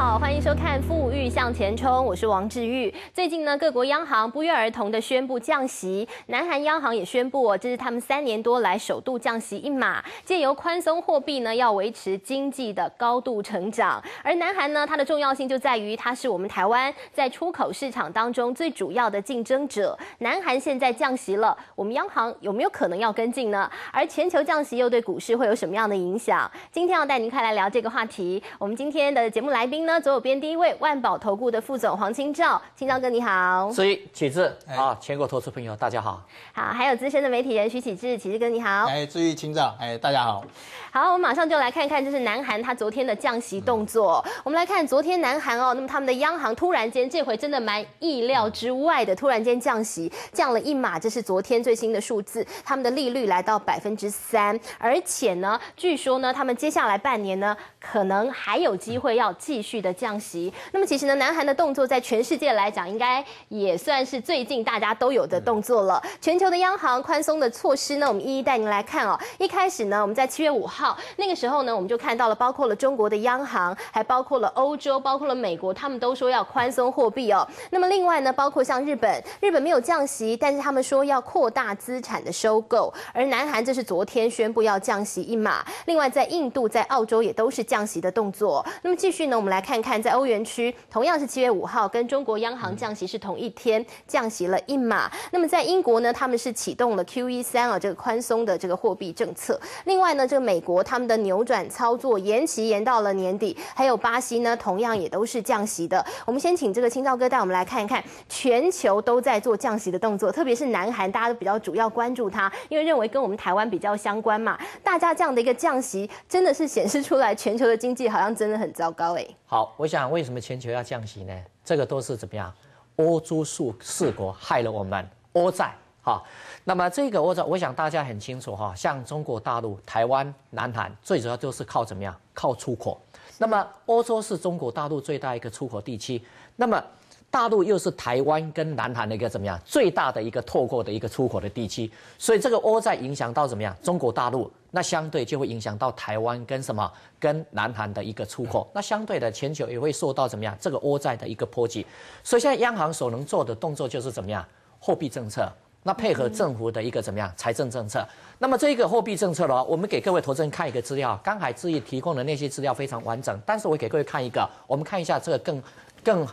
好，欢迎收看《富裕向前冲》，我是王志玉。最近呢，各国央行不约而同的宣布降息，南韩央行也宣布，这是他们三年多来首度降息一码，借由宽松货币呢，要维持经济的高度成长。而南韩呢，它的重要性就在于它是我们台湾在出口市场当中最主要的竞争者。南韩现在降息了，我们央行有没有可能要跟进呢？而全球降息又对股市会有什么样的影响？今天要带您快来聊这个话题。我们今天的节目来宾呢？左手边第一位，万宝投顾的副总黄清照，清照哥你好。所以启智啊，全国投资朋友大家好。好，还有资深的媒体人徐启智，启智哥你好。哎，注意清照，哎，大家好。好，我们马上就来看看，就是南韩他昨天的降息动作。我们来看昨天南韩哦，那么他们的央行突然间这回真的蛮意料之外的，突然间降息，降了一码，这是昨天最新的数字，他们的利率来到百分之三，而且呢，据说呢，他们接下来半年呢，可能还有机会要继续的降息。那么其实呢，南韩的动作在全世界来讲，应该也算是最近大家都有的动作了。全球的央行宽松的措施呢，我们一一带您来看哦。一开始呢，我们在七月五号。那个时候呢，我们就看到了，包括了中国的央行，还包括了欧洲，包括了美国，他们都说要宽松货币哦。那么另外呢，包括像日本，日本没有降息，但是他们说要扩大资产的收购。而南韩这是昨天宣布要降息一码。另外在印度、在澳洲也都是降息的动作。那么继续呢，我们来看看看在欧元区，同样是七月五号，跟中国央行降息是同一天，降息了一码。那么在英国呢，他们是启动了 QE 三啊这个宽松的这个货币政策。另外呢，这个美国。他们的扭转操作延期延到了年底，还有巴西呢，同样也都是降息的。我们先请这个青照哥带我们来看一看，全球都在做降息的动作，特别是南韩，大家都比较主要关注它，因为认为跟我们台湾比较相关嘛。大家这样的一个降息，真的是显示出来全球的经济好像真的很糟糕哎。好，好我想为什么全球要降息呢？这个都是怎么样？欧洲数四国害了我们欧债。哈，那么这个我我想大家很清楚哈，像中国大陆、台湾、南韩，最主要就是靠怎么样？靠出口。那么欧洲是中国大陆最大一个出口地区，那么大陆又是台湾跟南韩的一个怎么样？最大的一个透过的一个出口的地区，所以这个欧债影响到怎么样？中国大陆，那相对就会影响到台湾跟什么？跟南韩的一个出口，那相对的全球也会受到怎么样？这个欧债的一个波及。所以现在央行所能做的动作就是怎么样？货币政策。那配合政府的一个怎么样财政政策？那么这一个货币政策的话，我们给各位投资人看一个资料，刚海智业提供的那些资料非常完整，但是我给各位看一个，我们看一下这个更更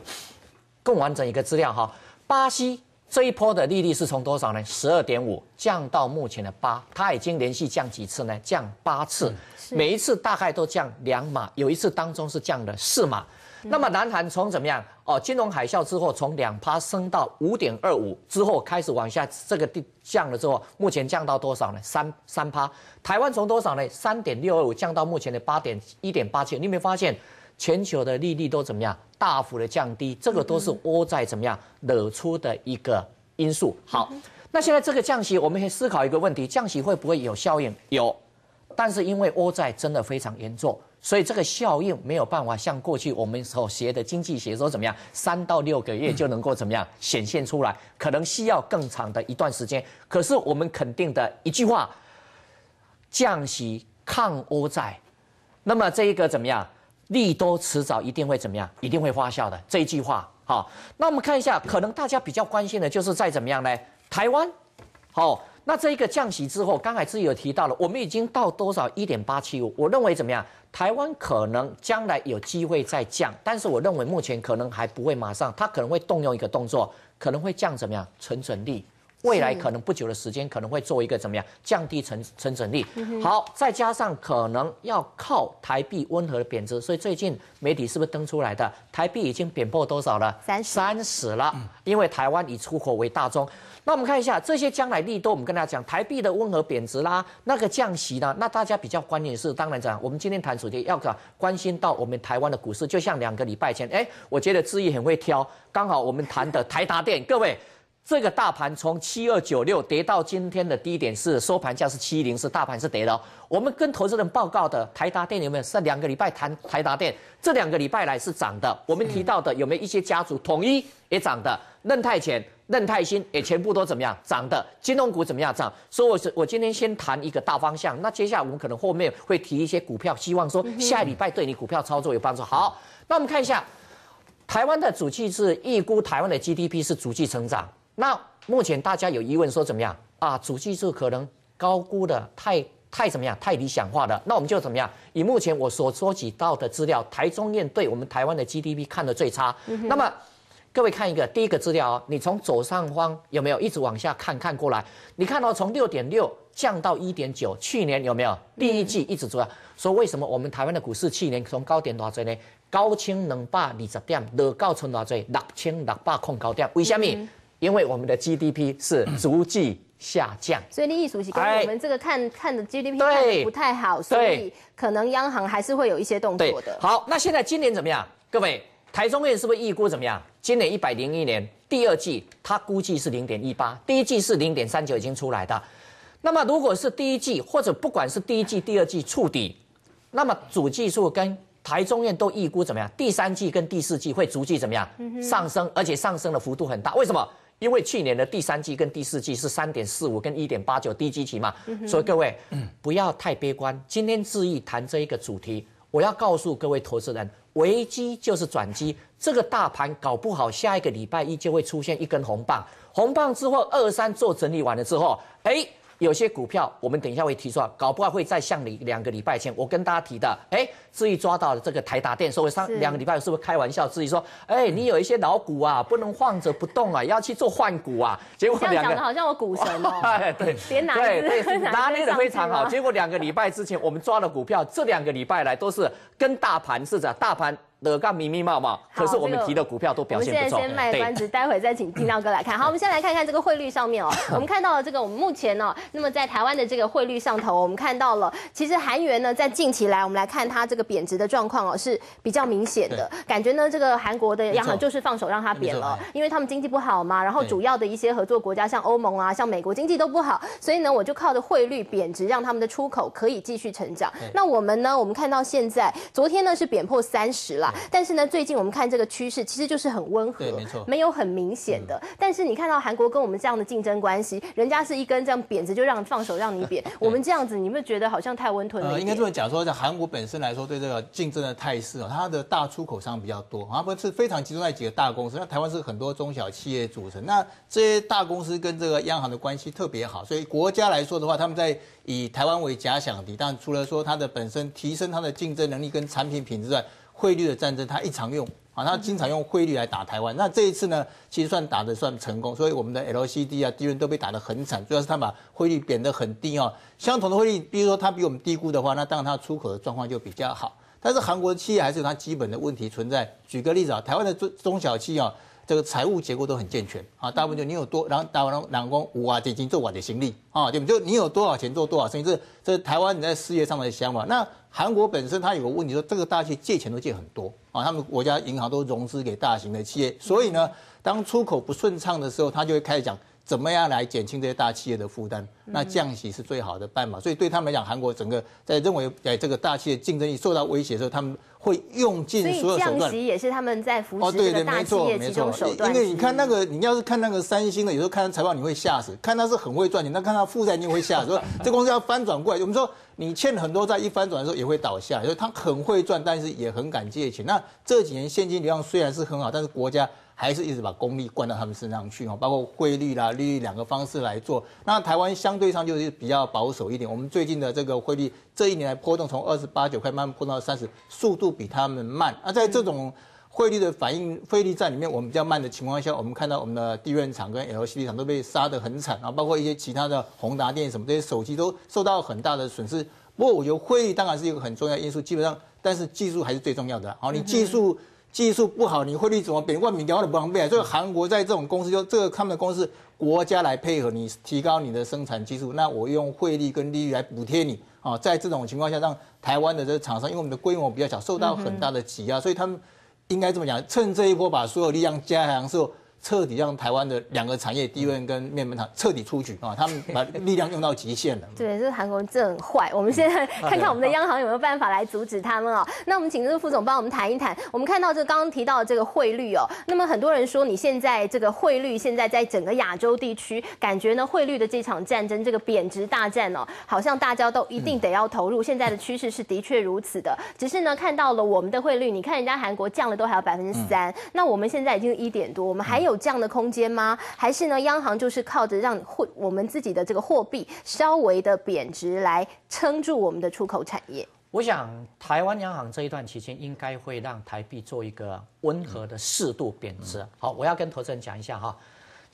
更完整一个资料哈。巴西这一波的利率是从多少呢？十二点五降到目前的八，它已经连续降几次呢？降八次，每一次大概都降两码，有一次当中是降了四码。那么南韩从怎么样？哦，金融海啸之后，从两趴升到五点二五之后，开始往下这个地降了之后，目前降到多少呢？三三趴。台湾从多少呢？三点六二五降到目前的八点一点八七。你有没有发现，全球的利率都怎么样？大幅的降低，这个都是窝在怎么样惹出的一个因素。好，那现在这个降息，我们可以思考一个问题：降息会不会有效应？有，但是因为窝债真的非常严重。所以这个效应没有办法像过去我们所学的经济学说怎么样，三到六个月就能够怎么样显现出来，可能需要更长的一段时间。可是我们肯定的一句话，降息抗欧债，那么这一个怎么样，利多迟早一定会怎么样，一定会发酵的这一句话。好，那我们看一下，可能大家比较关心的就是在怎么样呢？台湾，好。那这一个降息之后，刚才自己有提到了，我们已经到多少一点八七五？我认为怎么样？台湾可能将来有机会再降，但是我认为目前可能还不会马上，它可能会动用一个动作，可能会降怎么样？存准率，未来可能不久的时间可能会做一个怎么样？降低成成整率。好，再加上可能要靠台币温和的贬值，所以最近媒体是不是登出来的？台币已经贬破多少了？三三十了，因为台湾以出口为大宗。那我们看一下这些将来利多，我们跟大家讲台币的温和贬值啦，那个降息呢？那大家比较关心的是，当然讲我们今天谈主题要讲关心到我们台湾的股市，就像两个礼拜前，哎，我觉得志毅很会挑，刚好我们谈的台达电，各位，这个大盘从七二九六跌到今天的低点是收盘价是七零，是大盘是跌的。我们跟投资人报告的台达电有没有？是两个礼拜谈台达电，这两个礼拜来是涨的。我们提到的有没有一些家族统一也涨的？任泰钱。任泰新也全部都怎么样涨的？金融股怎么样涨？所以我是我今天先谈一个大方向。那接下来我们可能后面会提一些股票，希望说下礼拜对你股票操作有帮助。好，那我们看一下，台湾的主计是预估台湾的 GDP 是逐季成长。那目前大家有疑问说怎么样啊？主计数可能高估的太太怎么样？太理想化的。那我们就怎么样？以目前我所收集到的资料，台中院对我们台湾的 GDP 看的最差。那么各位看一个第一个资料哦，你从左上方有没有一直往下看看过来？你看到从六点六降到一点九，去年有没有第一季一直做？说为什么我们台湾的股市去年从高点多少呢？高清两百二十点，落高存多少？六千六百控高点。为什么？因为我们的 GDP 是逐季下降。所以你意思是跟我们这个看看的 GDP 看的不太好，所以可能央行还是会有一些动作的。好，那现在今年怎么样？各位，台中院是不是预估怎么样？今年一百零一年第二季，它估计是零点一八，第一季是零点三九已经出来的。那么如果是第一季，或者不管是第一季、第二季触底，那么主技术跟台中院都预估怎么样？第三季跟第四季会逐季怎么样上升，而且上升的幅度很大。为什么？因为去年的第三季跟第四季是三点四五跟一点八九低基期嘛。所以各位不要太悲观。今天志毅谈这一个主题，我要告诉各位投资人。危机就是转机，这个大盘搞不好下一个礼拜一就会出现一根红棒，红棒之后二三做整理完了之后，哎。有些股票，我们等一下会提出来，搞不好会再像你两个礼拜前我跟大家提的，哎，至于抓到了这个台达电，所以上两个礼拜是不是开玩笑？至于说，哎，你有一些老股啊，不能晃着不动啊，要去做换股啊。结果两个好像我股神哦，对，别拿对对，拿捏的非常好。结果两个礼拜之前我们抓的股票，这两个礼拜来都是跟大盘似的，大盘。的干密密麻麻，可是我们提的股票都表现不错。我们现在先卖关子，待会再请金亮哥来看。好，我们先来看看这个汇率上面哦。我们看到了这个，我们目前呢，那么在台湾的这个汇率上头，我们看到了，其实韩元呢，在近期来，我们来看它这个贬值的状况哦，是比较明显的。感觉呢，这个韩国的央行就是放手让它贬了，因为他们经济不好嘛。然后主要的一些合作国家，像欧盟啊，像美国经济都不好，所以呢，我就靠着汇率贬值，让他们的出口可以继续成长。那我们呢，我们看到现在，昨天呢是贬破三十了，但是呢最近我们看这个趋势，其实就是很温和，没错，没有很明显的。但是你看到韩国跟我们这样的竞争关系，人家是一根这样扁子就让放手让你扁，我们这样子，你们觉得好像太温吞了？应该这么讲说，在韩国本身来说，对这个竞争的态势啊，它的大出口商比较多，它不是非常集中在几个大公司。那台湾是很多中小企业组成，那这些大公司跟这个央行的关系特别好，所以国家来说的话，他们在以台湾为假想敌。但除了说它的本身提升它的竞争能力跟产品品质外，汇率的战争，他一常用。啊，他经常用汇率来打台湾，那这一次呢，其实算打得算成功，所以我们的 LCD 啊，低润都被打得很惨，主要是他把汇率贬得很低哦。相同的汇率，比如说它比我们低估的话，那当然它出口的状况就比较好。但是韩国的企业还是有它基本的问题存在。举个例子啊，台湾的中中小企业。这个财务结构都很健全啊，大部分就你有多，然后大部分两公五啊，已经做完的行李啊，对不？就你有多少钱做多少生意，这这是台湾你在事业上的想法。那韩国本身它有个问题，说这个大企业借钱都借很多啊，他们国家银行都融资给大型的企业，所以呢，当出口不顺畅的时候，他就会开始讲。怎么样来减轻这些大企业的负担？那降息是最好的办法。所以对他们来讲，韩国整个在认为在这个大企业竞争力受到威胁的时候，他们会用尽所有手段。降息也是他们在扶持这个大企业其中手段。因为你看那个，你要是看那个三星的，有时候看财报你会吓死。看他是很会赚钱，但看他负债你也会吓死。说 这公司要翻转过来，我们说你欠很多债，一翻转的时候也会倒下。所以他很会赚，但是也很敢借钱。那这几年现金流量虽然是很好，但是国家。还是一直把功力灌到他们身上去哈，包括汇率啦、利率两个方式来做。那台湾相对上就是比较保守一点。我们最近的这个汇率这一年来波动从二十八九块慢慢波到三十，速度比他们慢。那在这种汇率的反应、汇率战里面，我们比较慢的情况下，我们看到我们的地润厂跟 LCD 厂都被杀得很惨啊，包括一些其他的宏达电什么这些手机都受到很大的损失。不过我觉得汇率当然是一个很重要因素，基本上，但是技术还是最重要的。好，你技术。技术不好，你汇率怎么贬？万米高的不方便。所以韩国在这种公司，就这个他们的公司，国家来配合你，提高你的生产技术。那我用汇率跟利率来补贴你啊。在这种情况下，让台湾的这个厂商，因为我们的规模比较小，受到很大的挤压，所以他们应该这么讲，趁这一波把所有力量加强之后，彻底让台湾的两个产业，低温跟面粉厂彻底出局啊！他们把力量用到极限了。对，这个韩国人真很坏。我们现在 看看我们的央行有没有办法来阻止他们哦。那我们请这个副总帮我们谈一谈。我们看到这刚刚提到的这个汇率哦，那么很多人说你现在这个汇率现在在整个亚洲地区，感觉呢汇率的这场战争，这个贬值大战哦，好像大家都一定得要投入。现在的趋势是的确如此的，只是呢看到了我们的汇率，你看人家韩国降了都还有百分之三，那我们现在已经一点多，我们还有这样的空间吗？还是呢央行就是靠着让货我们自己的这个货币稍微的贬值来撑住我们的出口产业？我想台湾央行这一段期间应该会让台币做一个温和的适度贬值。好，我要跟投资人讲一下哈，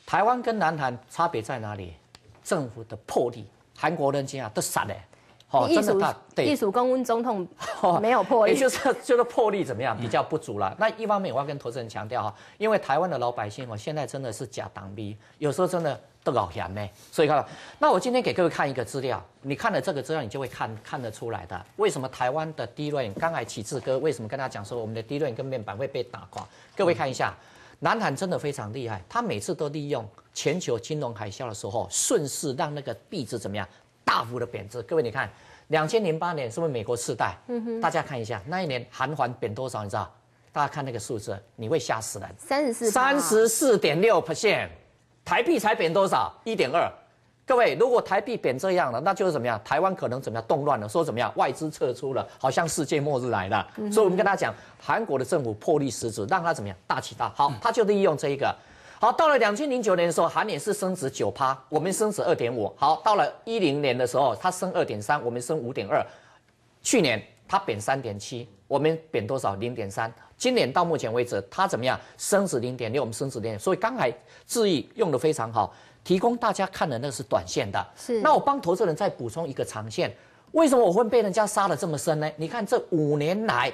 台湾跟南韩差别在哪里？政府的魄力，韩国人讲啊都傻嘞。哦，艺术艺术公温总统没有魄力，也就是就是魄力怎么样比较不足了。那一方面我要跟投资人强调哈，因为台湾的老百姓哦，现在真的是假党逼，有时候真的都老闲呢。所以看，那我今天给各位看一个资料，你看了这个资料，你就会看看得出来的。为什么台湾的低润刚才启智哥为什么跟他讲说我们的低润跟面板会被打垮？各位看一下，南韩真的非常厉害，他每次都利用全球金融海啸的时候，顺势让那个币值怎么样？大幅的贬值，各位你看，两千零八年是不是美国次贷？嗯哼，大家看一下那一年韩环贬多少？你知道？大家看那个数字，你会吓死人。三十四，三十四点六 percent，台币才贬多少？一点二。各位，如果台币贬这样了，那就是怎么样？台湾可能怎么样动乱了？说怎么样？外资撤出了，好像世界末日来了。所以我们跟他讲，韩国的政府破例失职，让他怎么样？大起大。好，他就利用这一个。好，到了两千零九年的时候，韩联是升值九趴，我们升值二点五。好，到了一零年的时候，它升二点三，我们升五点二。去年它贬三点七，我们贬多少？零点三。今年到目前为止，它怎么样？升值零点六，我们升值零。所以刚才智毅用的非常好，提供大家看的那是短线的。是。那我帮投资人再补充一个长线，为什么我会被人家杀的这么深呢？你看这五年来。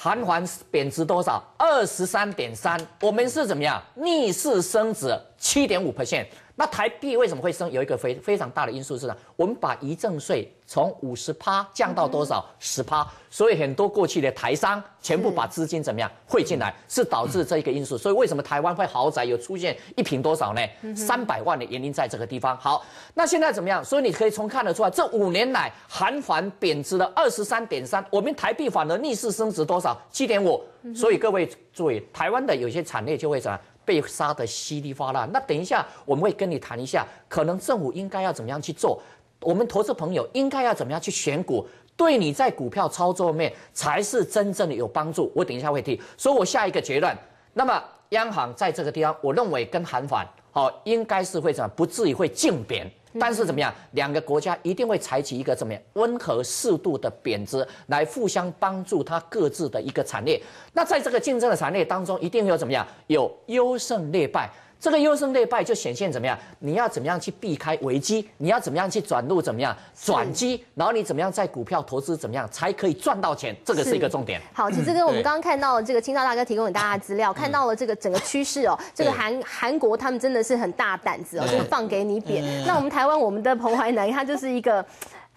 韩环贬值多少？二十三点三，我们是怎么样？逆势升值七点五 percent。那台币为什么会升？有一个非非常大的因素是呢，我们把遗赠税从五十趴降到多少？十趴，所以很多过去的台商全部把资金怎么样汇进来，是导致这一个因素。所以为什么台湾会豪宅有出现一平多少呢？三百万的原因在这个地方。好，那现在怎么样？所以你可以从看得出来，这五年来韩环贬值了二十三点三，我们台币反而逆势升值多少？七点五。所以各位注意，台湾的有些产业就会怎样？被杀的稀里哗啦，那等一下我们会跟你谈一下，可能政府应该要怎么样去做，我们投资朋友应该要怎么样去选股，对你在股票操作面才是真正的有帮助。我等一下会提，所以我下一个结论。那么央行在这个地方，我认为跟韩反好应该是会怎么，不至于会竞贬。但是怎么样？两个国家一定会采取一个怎么样温和适度的贬值，来互相帮助它各自的一个产业。那在这个竞争的产业当中，一定有怎么样？有优胜劣败。这个优胜劣败就显现怎么样？你要怎么样去避开危机？你要怎么样去转入怎么样转机？然后你怎么样在股票投资怎么样才可以赚到钱？这个是一个重点。好，其实跟我们刚刚看到了这个青少大哥提供给大家的资料，看到了这个整个趋势哦。这个韩韩国他们真的是很大胆子哦，就放给你扁。那我们台湾我们的彭淮南他就是一个。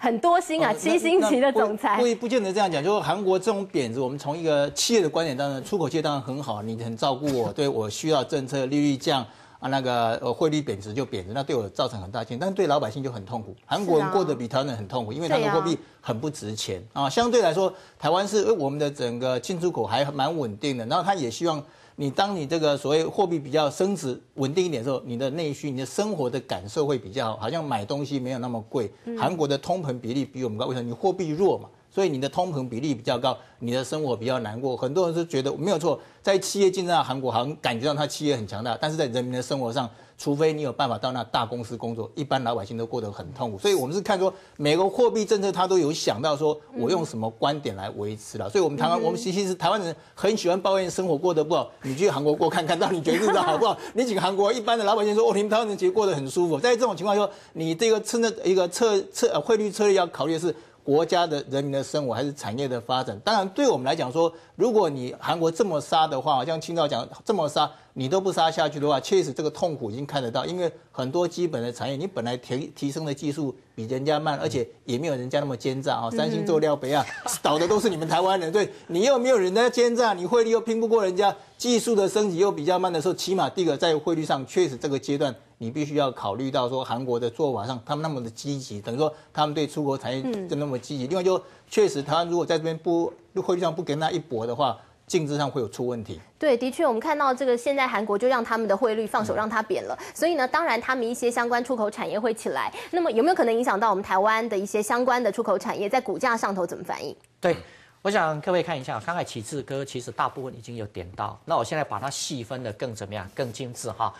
很多星啊，七星级的总裁，不不见得这样讲。就是韩国这种贬值，我们从一个企业的观点，当然出口界当然很好，你很照顾我，对我需要政策利率降啊，那个呃汇率贬值就贬值，那对我造成很大钱，但是对老百姓就很痛苦。韩国人过得比台湾人很痛苦，因为他们货币很不值钱啊。相对来说，台湾是我们的整个进出口还蛮稳定的，然后他也希望。你当你这个所谓货币比较升值稳定一点的时候，你的内需、你的生活的感受会比较好，好像买东西没有那么贵。韩国的通膨比例比我们高，为什么？你货币弱嘛，所以你的通膨比例比较高，你的生活比较难过。很多人是觉得没有错，在企业竞争上，韩国好像感觉到它企业很强大，但是在人民的生活上。除非你有办法到那大公司工作，一般老百姓都过得很痛苦。所以，我们是看说每个货币政策，他都有想到说我用什么观点来维持了。所以，我们台湾，我们其实是台湾人很喜欢抱怨生活过得不好。你去韩国过看看，到你觉得日子好不好？你几个韩国一般的老百姓说，哦，你们台湾人其实过得很舒服。在这种情况下，你这个策的一个策策汇率策略要考虑的是。国家的人民的生活，还是产业的发展。当然，对我们来讲说，如果你韩国这么杀的话，像青岛讲这么杀，你都不杀下去的话，确实这个痛苦已经看得到。因为很多基本的产业，你本来提提升的技术比人家慢，而且也没有人家那么奸诈啊。三星做料杯啊，倒的都是你们台湾人，对你又没有人家奸诈，你汇率又拼不过人家，技术的升级又比较慢的时候，起码第一个在汇率上，确实这个阶段。你必须要考虑到说韩国的做法上，他们那么的积极，等于说他们对出口产业就那么积极。另外就确实，台湾如果在这边不汇率上不跟他一搏的话，竞争上会有出问题。对，的确，我们看到这个现在韩国就让他们的汇率放手让它贬了，所以呢，当然他们一些相关出口产业会起来。那么有没有可能影响到我们台湾的一些相关的出口产业在股价上头怎么反应？对，我想各位看一下，刚才启智哥其实大部分已经有点到，那我现在把它细分的更怎么样，更精致哈。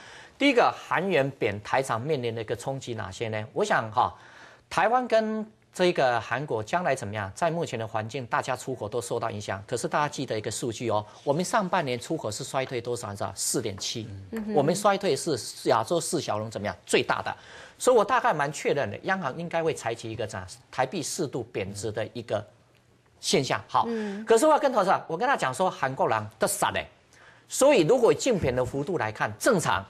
第一个，韩元贬，台场面临的一个冲击哪些呢？我想哈，台湾跟这个韩国将来怎么样？在目前的环境，大家出口都受到影响。可是大家记得一个数据哦，我们上半年出口是衰退多少？你知道？四点七。我们衰退是亚洲四小龙怎么样？最大的。所以我大概蛮确认的，央行应该会采取一个样台币适度贬值的一个现象。好。可是我要跟投资者，我跟他讲说，韩国人的傻嘞。所以如果竞品的幅度来看，正常。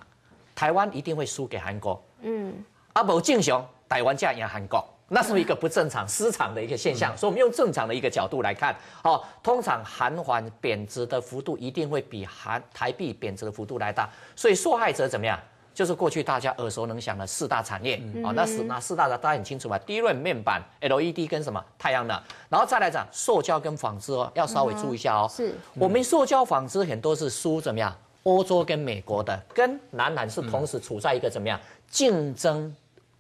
台湾一定会输给韩国，嗯，啊，不正雄，台湾价赢韩国，那是一个不正常市场的一个现象。所以，我们用正常的一个角度来看，哦，通常韩环贬值的幅度一定会比韩台币贬值的幅度来大。所以，受害者怎么样？就是过去大家耳熟能详的四大产业，啊，那是那四大的大家很清楚嘛，低润面板、LED 跟什么太阳能，然后再来讲塑胶跟纺织哦，要稍微注意一下哦。是，我们塑胶纺织很多是输怎么样？欧洲跟美国的跟南韩是同时处在一个怎么样竞争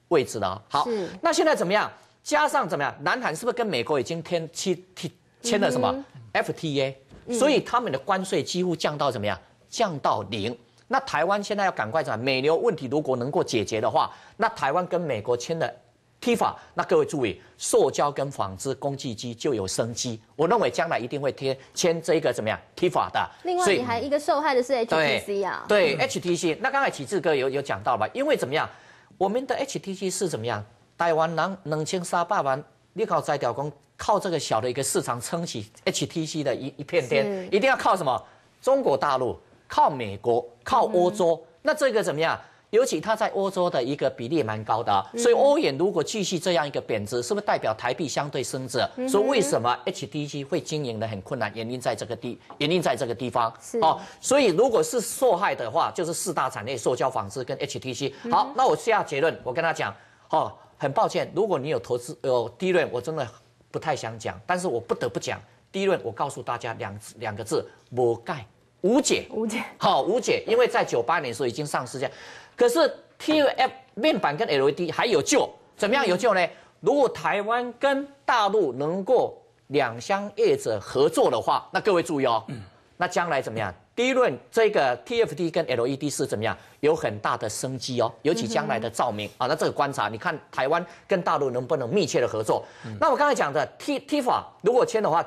位置的？好，那现在怎么样？加上怎么样？南韩是不是跟美国已经签签签了什么 FTA？所以他们的关税几乎降到怎么样？降到零。那台湾现在要赶快怎么？美牛问题如果能够解决的话，那台湾跟美国签的。T 法，那各位注意，塑胶跟纺织工具机就有生机。我认为将来一定会贴签这个怎么样 T 法的。另外，你还一个受害的是 HTC 啊？对 HTC，那刚才启志哥有有讲到吧？因为怎么样，我们的 HTC 是怎么样？台湾人两千三百万，你靠摘掉工，靠这个小的一个市场撑起 HTC 的一一片天，一定要靠什么？中国大陆，靠美国，靠欧洲。那这个怎么样？尤其它在欧洲的一个比例蛮高的，所以欧元如果继续这样一个贬值，是不是代表台币相对升值？所以为什么 HTC 会经营的很困难？原因在这个地，原因在这个地方。哦，所以如果是受害的话，就是四大产业：塑胶、纺织跟 HTC。好，那我下结论，我跟他讲，哦，很抱歉，如果你有投资有低润，我真的不太想讲，但是我不得不讲低润。我告诉大家两两个字：无盖无解。无解。好，无解，因为在九八年的时候已经上市这样。可是 T F 面板跟 L E D 还有救，怎么样有救呢？如果台湾跟大陆能够两相业者合作的话，那各位注意哦，那将来怎么样？第一轮这个 T F T 跟 L E D 是怎么样？有很大的生机哦，尤其将来的照明啊，那这个观察，你看台湾跟大陆能不能密切的合作？那我刚才讲的 T T 法如果签的话，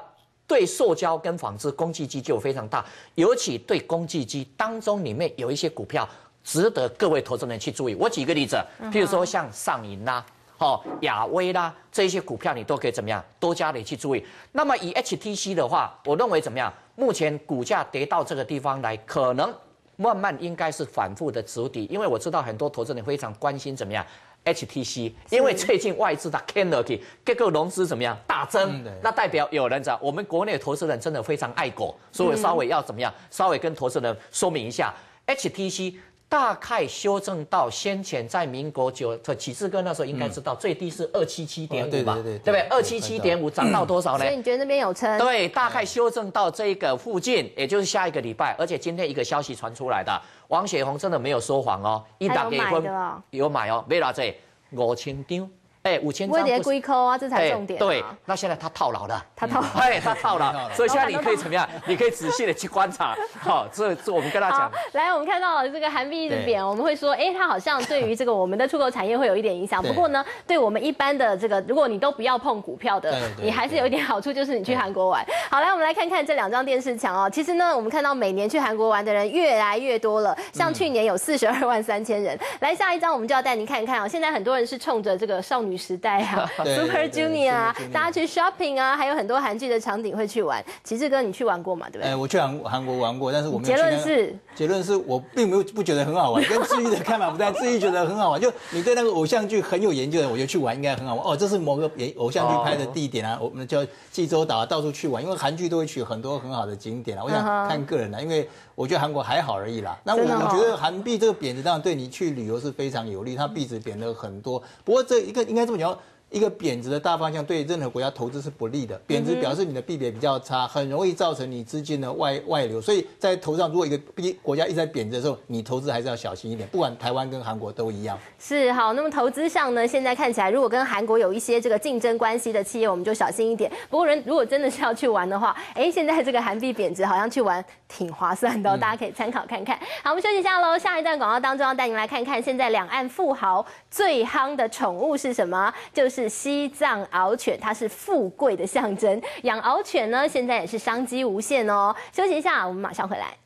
对塑胶跟纺织工具机就非常大，尤其对工具机当中里面有一些股票。值得各位投资人去注意。我举个例子，譬如说像上银啦、哦亚威啦这些股票，你都可以怎么样多加的去注意。那么以 HTC 的话，我认为怎么样？目前股价跌到这个地方来，可能慢慢应该是反复的筑底，因为我知道很多投资人非常关心怎么样 HTC，因为最近外资的 c a n e r 结构融资怎么样？大增，那代表有人讲我们国内投资人真的非常爱国，所以我稍微要怎么样，稍微跟投资人说明一下。HTC。大概修正到先前在民国九，启智哥那时候应该知道最低是二七七点五吧，对不对？二七七点五涨到多少呢？所以你觉得那边有撑？对，大概修正到这个附近，也就是下一个礼拜。而且今天一个消息传出来的，王雪红真的没有说谎哦，一打给分有买哦，没拿这五千张。哎，五千张不跌扣啊，这才重点。对，那现在他套牢了，他套，哎，他套牢，所以现在你可以怎么样？你可以仔细的去观察。好，这这我们跟他讲。来，我们看到这个韩币一直贬，我们会说，哎，它好像对于这个我们的出口产业会有一点影响。不过呢，对我们一般的这个，如果你都不要碰股票的，你还是有一点好处，就是你去韩国玩。好，来，我们来看看这两张电视墙哦。其实呢，我们看到每年去韩国玩的人越来越多了，像去年有四十二万三千人。来，下一张我们就要带您看一看哦。现在很多人是冲着这个少女。女时代啊，Super Junior 啊大家去 shopping 啊，还有很多韩剧的场景会去玩。旗帜哥，你去玩过嘛？对不对哎，对？我去韩韩国玩过，但是我没有结去那个。论是，结论是我并没有不觉得很好玩，跟志毅的看法不太，志毅觉得很好玩。就你对那个偶像剧很有研究的，我就去玩应该很好玩。哦，这是某个演偶像剧拍的地点啊，我们叫济州岛啊，到处去玩，因为韩剧都会取很多很好的景点啊。我想看个人啊，因为我觉得韩国还好而已啦。那我我觉得韩币这个贬值当然对你去旅游是非常有利，它币值贬了很多。不过这一个应该这么讲。一个贬值的大方向对任何国家投资是不利的，贬值表示你的币别比较差，很容易造成你资金的外外流。所以在投资上，如果一个币国家一直在贬值的时候，你投资还是要小心一点，不管台湾跟韩国都一样。是好，那么投资上呢，现在看起来，如果跟韩国有一些这个竞争关系的企业，我们就小心一点。不过人如果真的是要去玩的话，哎，现在这个韩币贬值，好像去玩挺划算的、哦，大家可以参考看看。好，我们休息一下喽，下一段广告当中要带您来看看，现在两岸富豪最夯的宠物是什么？就西藏獒犬，它是富贵的象征。养獒犬呢，现在也是商机无限哦。休息一下，我们马上回来。